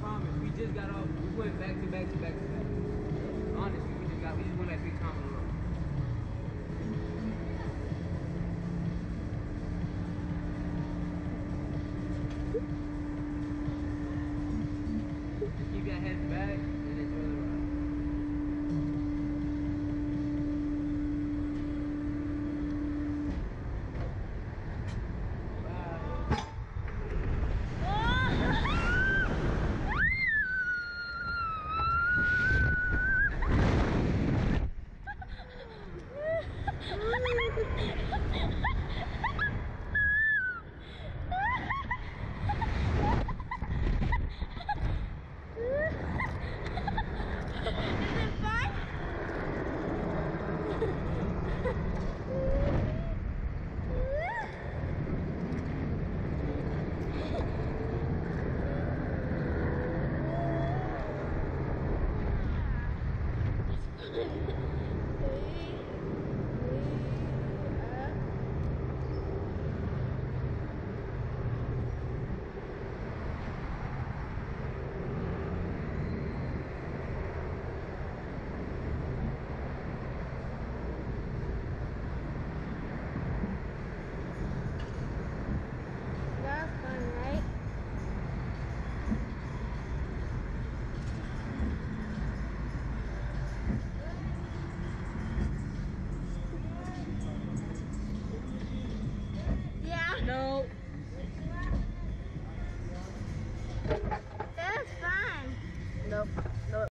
promise. We just got off. We went back to back to back to back.